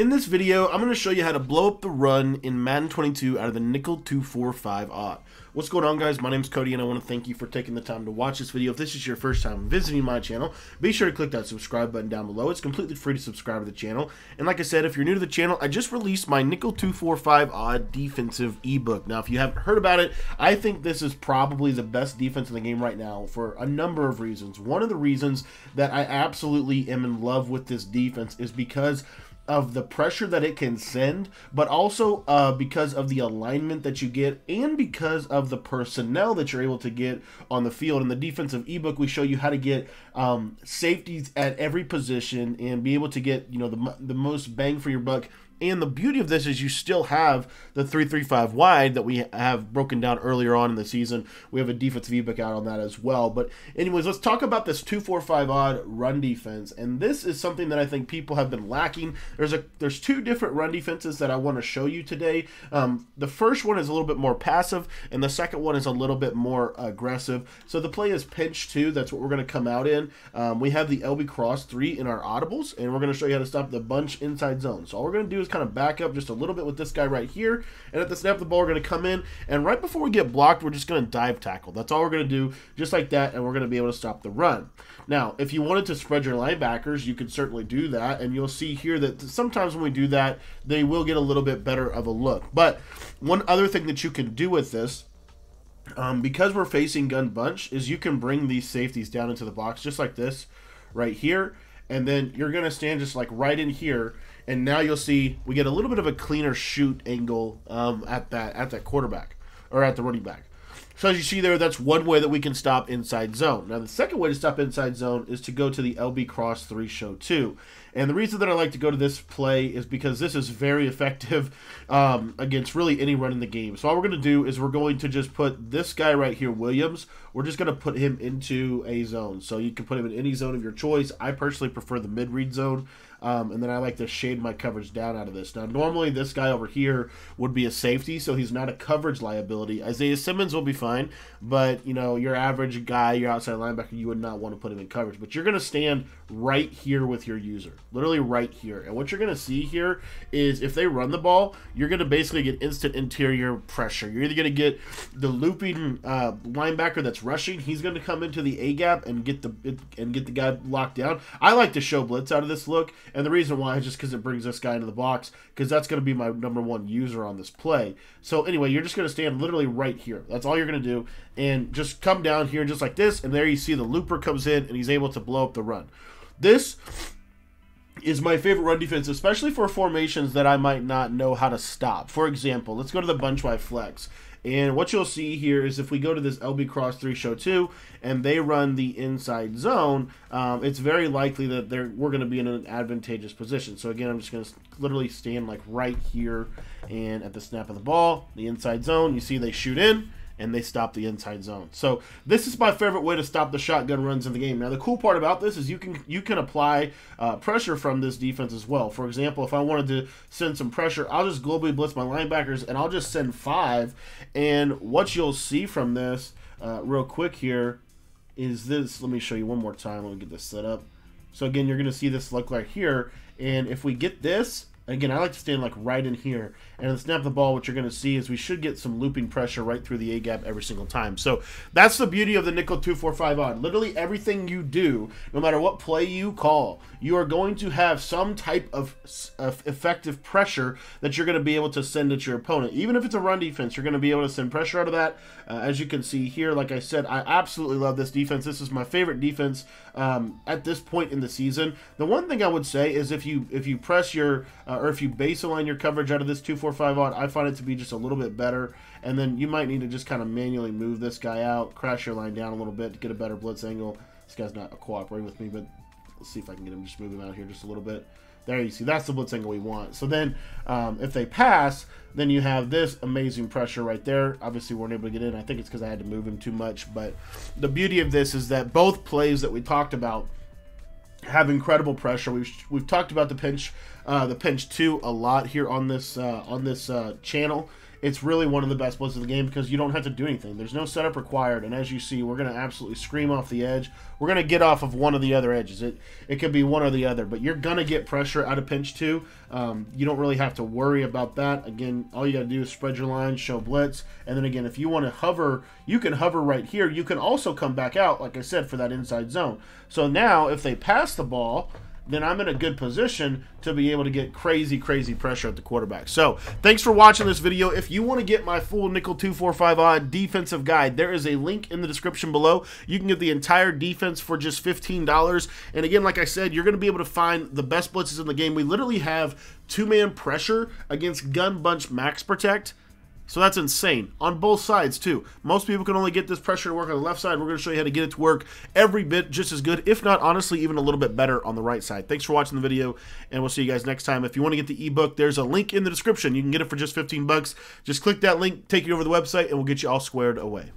In this video, I'm going to show you how to blow up the run in Madden 22 out of the Nickel 245 odd. What's going on guys? My name is Cody and I want to thank you for taking the time to watch this video. If this is your first time visiting my channel, be sure to click that subscribe button down below. It's completely free to subscribe to the channel. And like I said, if you're new to the channel, I just released my Nickel 245 odd defensive ebook. Now, if you haven't heard about it, I think this is probably the best defense in the game right now for a number of reasons. One of the reasons that I absolutely am in love with this defense is because of the pressure that it can send, but also uh, because of the alignment that you get and because of the personnel that you're able to get on the field. In the defensive ebook, we show you how to get um, safeties at every position and be able to get you know the, the most bang for your buck and the beauty of this is you still have the 335 wide that we have broken down earlier on in the season. We have a defensive ebook out on that as well. But anyways, let's talk about this 245 odd run defense. And this is something that I think people have been lacking. There's a there's two different run defenses that I want to show you today. Um, the first one is a little bit more passive, and the second one is a little bit more aggressive. So the play is pinch two. That's what we're going to come out in. Um, we have the LB cross three in our audibles, and we're going to show you how to stop the bunch inside zone. So all we're going to do is kind of back up just a little bit with this guy right here. And at the snap of the ball, we're going to come in. And right before we get blocked, we're just going to dive tackle. That's all we're going to do, just like that. And we're going to be able to stop the run. Now, if you wanted to spread your linebackers, you could certainly do that. And you'll see here that sometimes when we do that, they will get a little bit better of a look. But one other thing that you can do with this um, because we're facing gun bunch is you can bring these safeties down into the box just like this right here and then you're going to stand just like right in here and now you'll see we get a little bit of a cleaner shoot angle um, at that at that quarterback or at the running back so as you see there, that's one way that we can stop inside zone. Now the second way to stop inside zone is to go to the LB cross 3 show 2. And the reason that I like to go to this play is because this is very effective um, against really any run in the game. So all we're going to do is we're going to just put this guy right here, Williams, we're just going to put him into a zone. So you can put him in any zone of your choice. I personally prefer the mid-read zone. Um, and then I like to shade my coverage down out of this. Now, normally this guy over here would be a safety, so he's not a coverage liability. Isaiah Simmons will be fine, but you know your average guy, your outside linebacker, you would not want to put him in coverage. But you're going to stand right here with your user, literally right here. And what you're going to see here is if they run the ball, you're going to basically get instant interior pressure. You're either going to get the looping uh, linebacker that's rushing. He's going to come into the A gap and get the and get the guy locked down. I like to show blitz out of this look, and the reason why is just because it brings this guy into the box because that's going to be my number one user on this play. So anyway, you're just going to stand literally right here. That's all you're going to do, and just come down here just like this, and there you see the looper comes in and he's able to blow up the run. This is my favorite run defense, especially for formations that I might not know how to stop. For example, let's go to the bunch wide flex. And what you'll see here is if we go to this LB Cross 3 Show 2 and they run the inside zone, um, it's very likely that they're, we're going to be in an advantageous position. So again, I'm just going to literally stand like right here and at the snap of the ball, the inside zone, you see they shoot in and they stop the inside zone. So this is my favorite way to stop the shotgun runs in the game. Now the cool part about this is you can you can apply uh, pressure from this defense as well. For example, if I wanted to send some pressure, I'll just globally blitz my linebackers and I'll just send five. And what you'll see from this, uh, real quick here, is this. Let me show you one more time. Let me get this set up. So again, you're going to see this look like here. And if we get this, Again, I like to stand like right in here. And snap the ball, what you're going to see is we should get some looping pressure right through the A-gap every single time. So that's the beauty of the nickel 245 odd. Literally everything you do, no matter what play you call, you are going to have some type of, of effective pressure that you're going to be able to send at your opponent. Even if it's a run defense, you're going to be able to send pressure out of that. Uh, as you can see here, like I said, I absolutely love this defense. This is my favorite defense um, at this point in the season. The one thing I would say is if you if you press your uh, or if you baseline your coverage out of this 245 odd, I find it to be just a little bit better. And then you might need to just kind of manually move this guy out, crash your line down a little bit to get a better blitz angle. This guy's not cooperating with me, but let's see if I can get him just move him out here just a little bit. There you see, that's the blitz angle we want. So then um, if they pass, then you have this amazing pressure right there. Obviously, we weren't able to get in. I think it's because I had to move him too much. But the beauty of this is that both plays that we talked about have incredible pressure. We've, we've talked about the pinch, uh, the pinch two a lot here on this uh, on this uh, channel, it's really one of the best blitzes of the game because you don't have to do anything. There's no setup required, and as you see, we're going to absolutely scream off the edge. We're going to get off of one of the other edges. It it could be one or the other, but you're going to get pressure out of pinch two. Um, you don't really have to worry about that. Again, all you got to do is spread your line, show blitz, and then again, if you want to hover, you can hover right here. You can also come back out, like I said, for that inside zone. So now, if they pass the ball then I'm in a good position to be able to get crazy, crazy pressure at the quarterback. So, thanks for watching this video. If you want to get my full Nickel 245 odd defensive guide, there is a link in the description below. You can get the entire defense for just $15. And again, like I said, you're going to be able to find the best blitzes in the game. We literally have two-man pressure against Gun Bunch Max Protect. So that's insane on both sides too. Most people can only get this pressure to work on the left side. We're going to show you how to get it to work every bit just as good, if not honestly even a little bit better on the right side. Thanks for watching the video, and we'll see you guys next time. If you want to get the ebook, there's a link in the description. You can get it for just 15 bucks. Just click that link, take you over the website, and we'll get you all squared away.